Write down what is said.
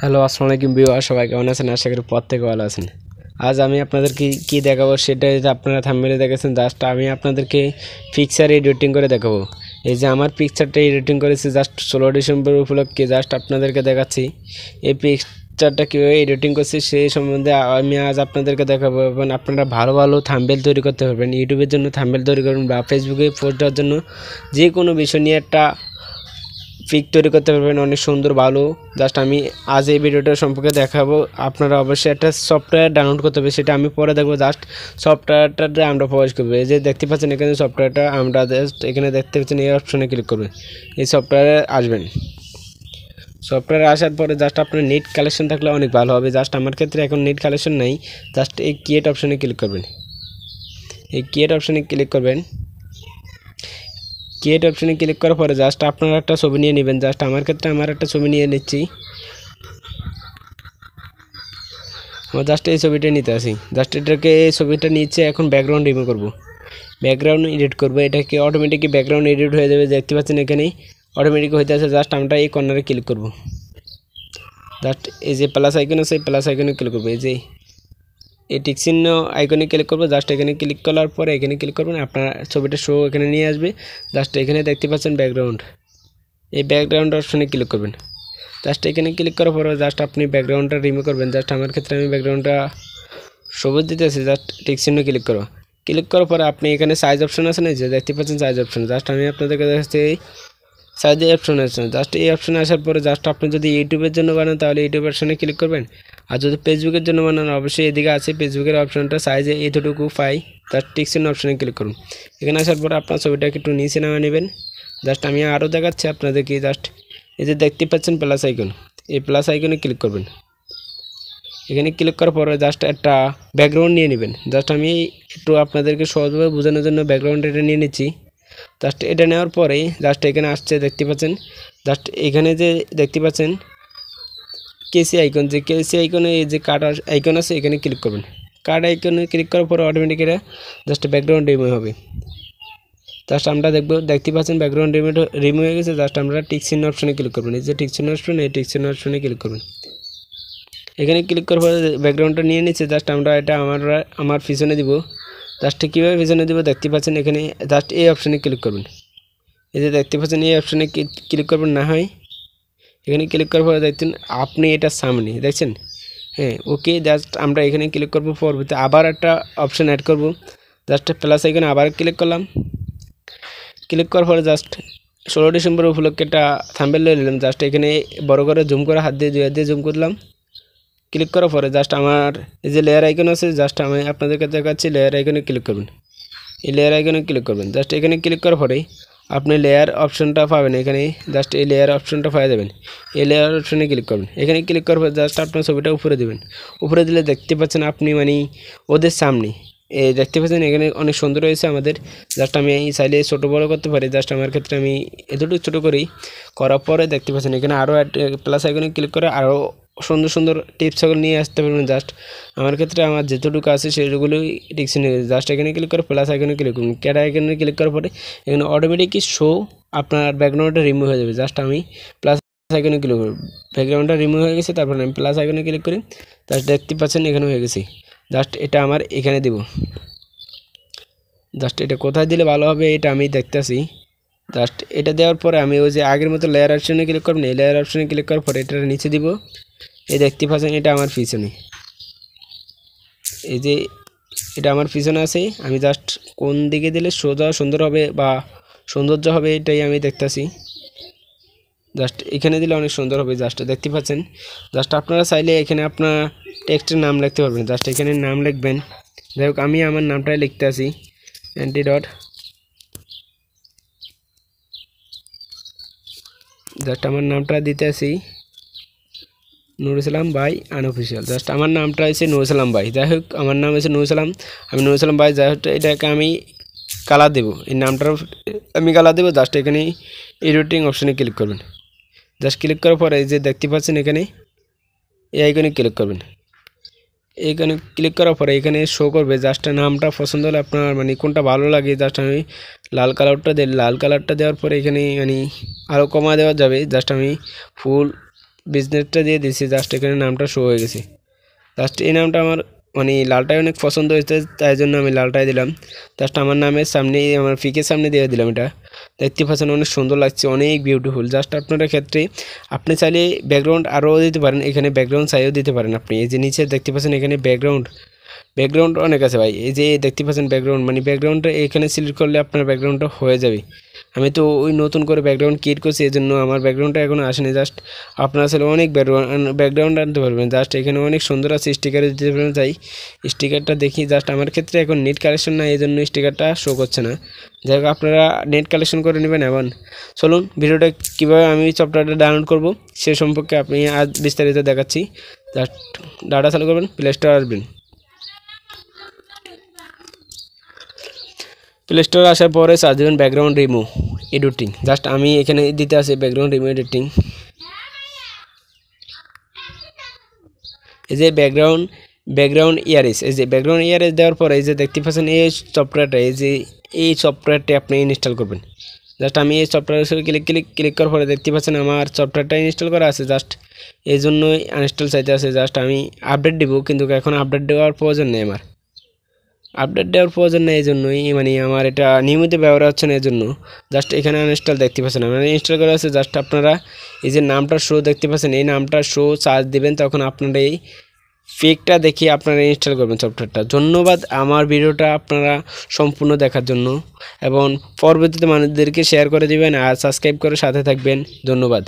Hello আসসালামু আলাইকুম beware সবাই কেমন আছেন? আশা করি পর থেকে ভালো আছেন। আজ আমি আপনাদেরকে কি দেখাবো সেটা আপনারা থাম্বেলে দেখেছেন। জাস্ট আমি আপনাদেরকে পিকচার এডিটিং করে দেখাবো। এই যে আমার পিকচারটা এডিটিং করেছি জাস্ট ষোলো ডিসেম্বর উপলক্ষে জাস্ট আপনাদেরকে দেখাচ্ছি। এই পিকচারটা কীভাবে এডিটিং করছি সেই সম্বন্ধে আমি আজ আপনাদেরকে দেখাবো এবং আপনারা ভালো ভালো থাম্বেল তৈরি করতে পারবেন। ইউটিউবের জন্য থাম্বেল তৈরি করবেন বা ফেসবুকে পোস্ট দেওয়ার জন্য যে কোনো বিষয় নিয়ে একটা পিক তৈরি করতে পারবেন, অনেক সুন্দর, ভালো। জাস্ট আমি আজ এই ভিডিওটা সম্পর্কে দেখাবো। আপনারা অবশ্যই একটা সফটওয়্যার ডাউনলোড করতে হবে, সেটা আমি পরে দেখব। জাস্ট সফটওয়্যারটা আমরা প্রবেশ করব, এই যে দেখতে পাচ্ছেন এখানে সফটওয়্যারটা আমরা জাস্ট এখানে দেখতে পাচ্ছেন এই অপশনে ক্লিক করবেন এই সফটওয়্যারে আসবেন। সফটওয়্যারে আসার পরে জাস্ট আপনার নেট কালেকশন থাকলে অনেক ভালো হবে। জাস্ট আমার ক্ষেত্রে এখন নেট কালেকশন নাই। জাস্ট এই ক্রিয়েট অপশনে ক্লিক করবেন। এই ক্রিয়েট অপশনে ক্লিক করবেন। ক্রিয়েট অপশনে ক্লিক করার পরে জাস্ট আপনারা একটা ছবি নিয়ে নেবেন। জাস্ট আমার ক্ষেত্রে আমার একটা ছবি নিয়ে নিচ্ছি। আমার জাস্ট এই ছবিটা নিতে আসি। জাস্ট এটাকে এই ছবিটা নিচ্ছে এখন ব্যাকগ্রাউন্ড রিমুভ করব। ব্যাকগ্রাউন্ড এডিট করব। এটাকে অটোমেটিক ব্যাকগ্রাউন্ড এডিট হয়ে যাবে। দেখতে পাচ্ছেন এখানে অটোমেটিক হইতে আছে জাস্ট আমরা এই কর্নারে ক্লিক করব। জাস্ট এই যে প্লাস আইকন আছে প্লাস আইকনে ক্লিক করব। এই যে এই টিক আইকনে ক্লিক করব জাস্ট এখানে ক্লিক করার পরে এখানে ক্লিক করবেন, আপনার ছবিটা শো এখানে নিয়ে আসবে জাস্ট এখানে দেখতে পাচ্ছেন ব্যাকগ্রাউন্ড এই ব্যাকগ্রাউন্ড অপশনে ক্লিক করবেন। জাস্ট এখানে ক্লিক করার পরে জাস্ট আপনি ব্যাকগ্রাউন্ডটা রিমুভ করবেন জাস্ট আমার ক্ষেত্রে আমি ব্যাকগ্রাউন্ডটা সবুজ দিতেছি জাস্ট টিক চিহ্ন ক্লিক করো। ক্লিক করার পরে আপনি এখানে সাইজ অপশন আছে না, যে দেখতে পাচ্ছেন সাইজ অপশন জাস্ট আমি আপনাদেরকে দেখাচ্ছি এই সাইজের অপশন আছে জাস্ট এই অপশনে আসার পরে জাস্ট আপনি যদি ইউটিউবের জন্য বানান, তাহলে ইউটিউব অপশনে ক্লিক করবেন। আর যদি ফেসবুকের জন্য বানান, অবশ্যই এদিকে আছে ফেসবুকের অপশনটা সাইজে এতটুকু পাই জাস্ট টিকসিন অপশনে ক্লিক করুন। এখানে আসার পরে আপনার ছবিটাকে একটু নিচে নামা নেবেন। জাস্ট আমি আরও দেখাচ্ছি আপনাদেরকে জাস্ট এই যে দেখতে পাচ্ছেন প্লাস আইকন এই প্লাস আইকনে ক্লিক করবেন। এখানে ক্লিক করার পরে জাস্ট একটা ব্যাকগ্রাউন্ড নিয়ে নেবেন। জাস্ট আমি একটু আপনাদেরকে সহজভাবে বোঝানোর জন্য ব্যাকগ্রাউন্ড এটা নিয়ে নিচ্ছি। জাস্ট এটা নেওয়ার পরে জাস্ট এখানে আসছে, দেখতে পাচ্ছেন। জাস্ট এখানে যে দেখতে পাচ্ছেন কেসি আইকন যে কেসি আইকনে এই যে কার্ড আইকন আছে, এখানে ক্লিক করবেন। কার্ড আইকনে ক্লিক করার পরে অটোমেটিক এটা জাস্ট ব্যাকগ্রাউন্ড রিমুভ হবে। জাস্ট আমরা দেখব, দেখতে পাচ্ছেন ব্যাকগ্রাউন্ড রিমুভ রিমুভ হয়ে গেছে জাস্ট আমরা টিকসিন অপশনে ক্লিক করবেন। এই যে টিকসিন অপশন এই টিকসিন অপশনে ক্লিক করবেন। এখানে ক্লিক করার পরে ব্যাকগ্রাউন্ডটা নিয়ে নিচ্ছে জাস্ট আমরা এটা আমার আমার পিছনে দিব। জাস্ট কীভাবে পিছনে দেবো দেখতে পাচ্ছেন এখানে জাস্ট এই অপশানে ক্লিক করবেন। এই যে দেখতে পাচ্ছেন এই অপশানে ক্লিক করবেন না হয়। এখানে ক্লিক করার পরে দেখছেন আপনি এটা সামনে, দেখছেন? হ্যাঁ ওকে জাস্ট আমরা এখানে ক্লিক করব পরবর্তী আবার একটা অপশান অ্যাড করব। জাস্ট প্লাস এখানে আবার ক্লিক করলাম। ক্লিক করার পরে জাস্ট ষোলো ডিসেম্বর উপলক্ষে একটা থাম্বেল লয়ে নিলাম। জাস্ট এখানে বড় করে জুম করে হাত দিয়ে, দুই দিয়ে জুম করলাম। ক্লিক করার পরে জাস্ট আমার এই যে লেয়ার আইকন আছে জাস্ট আমি আপনাদেরকে দেখাচ্ছি লেয়ার আইকনে ক্লিক করবেন। এই লেয়ার আইকনে ক্লিক করবেন। জাস্ট এখানে ক্লিক করার পরেই আপনি লেয়ার অপশনটা পাবেন। এখানে জাস্ট এই লেয়ার অপশনটা পাওয়া যাবেন। এই লেয়ার অপশনে ক্লিক করবেন। এখানে ক্লিক করার পর জাস্ট আপনার ছবিটা উপরে দেবেন। উপরে দিলে দেখতে পাচ্ছেন আপনি মানে ওদের সামনে। এই দেখতে পাচ্ছেন এখানে অনেক সুন্দর হয়েছে আমাদের। জাস্ট আমি এই চাইলে ছোটো বড়ো করতে পারি। জাস্ট আমার ক্ষেত্রে আমি এতটুকু ছোটো করি। করার পরে দেখতে পাচ্ছেন এখানে আরও প্লাস আইকনে ক্লিক করে আরও সুন্দর সুন্দর টিপস সকল নিয়ে আসতে পারবেন জাস্ট আমার ক্ষেত্রে আমার যেটুকু আছে সেগুলোই টিপস নিয়ে জাস্ট এখানে ক্লিক করে প্লাস আইকনে ক্লিক করুন। ক্যাটা আইকনে ক্লিক করার পরে এখানে অটোমেটিকই শো আপনার ব্যাকগ্রাউন্ডটা রিমুভ হয়ে যাবে। জাস্ট আমি প্লাস আইকনে ক্লিক করব। ব্যাকগ্রাউন্ডটা রিমুভ হয়ে গেছে, তারপর আমি প্লাস আইকনে ক্লিক করি। জাস্ট দেখতে পাচ্ছেন এখানে হয়ে গেছে। জাস্ট এটা আমার এখানে দিব। জাস্ট এটা কোথায় দিলে ভালো হবে এটা আমি দেখতেছি জাস্ট এটা দেওয়ার পরে আমি ওই যে আগের মতো লেয়ার অপশনে ক্লিক করবেন এই লেয়ার অপশনে ক্লিক করার পরে এটা নিচে দিব। এই দেখতে পাচ্ছেন, এটা আমার পিছনে। এই যে এটা আমার পিছনে আছে, আমি জাস্ট কোন দিকে দিলে সোজা সুন্দর হবে বা সৌন্দর্য হবে এটাই আমি দেখতেছি। জাস্ট এখানে দিলে অনেক সুন্দর হবে জাস্ট দেখতে পাচ্ছেন। জাস্ট আপনারা চাইলে এখানে আপনার টেক্সটের নাম লিখতে পারবেন। জাস্ট এখানে নাম লিখবেন। যাই হোক, আমি আমার নামটাই লিখতে আসি অ্যান্টিডট জাস্ট আমার নামটা দিতে আসি নুর ইসলাম ভাই আনঅফিসিয়াল জাস্ট আমার নামটা হচ্ছে নুর ইসলাম ভাই। যাই হোক আমার নাম হচ্ছে নুর ইসলাম। আমি নুর ইসলাম ভাই যাই হোক এটাকে আমি কালার দেবো। এই নামটার আমি কালার দেবো জাস্ট এখানে এডিটিং অপশানে ক্লিক করবেন। জাস্ট ক্লিক করার পরে যে দেখতে পাচ্ছেন এখানে, এই আইকনে ক্লিক করবেন। এইখানে ক্লিক করার পরে এখানে শো করবে জাস্ট নামটা পছন্দ হলে আপনার মানে কোনটা ভালো লাগে জাস্ট আমি লাল কালারটা দিই লাল কালারটা দেওয়ার পরে এখানে মানে আরও কমা দেওয়া যাবে। জাস্ট আমি ফুল বিজনেসটা দিয়ে দিছি জাস্ট এখানে নামটা শো হয়ে গেছে। জাস্ট এই নামটা আমার মানে লালটাই অনেক পছন্দ হয়েছে, তাই জন্য আমি লালটাই দিলাম। জাস্ট আমার নামের সামনে, আমার ফিকের সামনে দিয়ে দিলাম এটা। দেখতে পাচ্ছেন অনেক সুন্দর লাগছে, অনেক বিউটিফুল জাস্ট আপনার ক্ষেত্রে, আপনি চাইলে ব্যাকগ্রাউন্ড আরও দিতে পারেন, এখানে ব্যাকগ্রাউন্ড চাইও দিতে পারেন আপনি। এই যে নিচে দেখতে পাচ্ছেন এখানে ব্যাকগ্রাউন্ড ব্যাকগ্রাউন্ড অনেক আছে ভাই। এই যে দেখতে পাচ্ছেন ব্যাকগ্রাউন্ড মানে ব্যাকগ্রাউন্ডটা এখানে সিলেক্ট করলে আপনার ব্যাকগ্রাউন্ডটা হয়ে যাবে। আমি তো ওই নতুন করে ব্যাকগ্রাউন্ড ক্রিয়েট করছি এই জন্য আমার ব্যাকগ্রাউন্ডটা এখনও আসেনি। জাস্ট আপনারা আসলে অনেক ব্যাকগ্রাউন্ড ব্যাকগ্রাউন্ড আনতে পারবেন। জাস্ট এখানে অনেক সুন্দর আছে স্টিকার দিতে পারবেন তাই স্টিকারটা দেখি জাস্ট আমার ক্ষেত্রে এখন নেট কালেকশন না এই জন্য স্টিকারটা শো করছে না। যাই হোক, আপনারা নেট কালেকশন করে নেবেন এখন চলুন, ভিডিওটা কীভাবে আমি সফটওয়্যারটা ডাউনলোড করব, সে সম্পর্কে আপনি আজ বিস্তারিত দেখাচ্ছি। জাস্ট ডাটা চালু করবেন প্লে স্টোর আসবেন। প্লে স্টোরে আসার পরে সার্চ দেবেন ব্যাকগ্রাউন্ড রিমুভ এডিটিং জাস্ট আমি এখানে দিতে আসি ব্যাকগ্রাউন্ড রিমুভ এডিটিং এই যে ব্যাকগ্রাউন্ড ব্যাকগ্রাউন্ড ইয়ারিস এই যে ব্যাকগ্রাউন্ড ইয়ারিস দেওয়ার পরে এই যে দেখতে পাচ্ছেন এই সফটওয়্যারটা এই যে এই সফটওয়্যারটি আপনি ইনস্টল করবেন। জাস্ট আমি এই সফটওয়্যারের ক্লিক ক্লিক ক্লিক করার পরে দেখতে পাচ্ছেন আমার সফটওয়্যারটা ইনস্টল করা আছে। জাস্ট এই জন্যই আনইনস্টল চাইতে আছে। জাস্ট আমি আপডেট দিব, কিন্তু এখন আপডেট দেওয়ার প্রয়োজন নেই আমার। আপডেট দেওয়ার প্রয়োজন নেই এই জন্যই মানে আমার এটা নিয়মিত ব্যবহার হচ্ছে না এই জন্য জাস্ট এখানে আনইনস্টল দেখতে পাচ্ছেন আমার ইনস্টল করা আছে জাস্ট আপনারা এই যে নামটা শো দেখতে পাচ্ছেন, এই নামটা শো চার্জ দেবেন, তখন আপনারা এই ফেকটা দেখে আপনারা ইনস্টল করবেন সফটওয়্যারটা ধন্যবাদ আমার ভিডিওটা আপনারা সম্পূর্ণ দেখার জন্য। এবং পরবর্তীতে মানুষদেরকে শেয়ার করে দিবেন আর সাবস্ক্রাইব করে সাথে থাকবেন। ধন্যবাদ।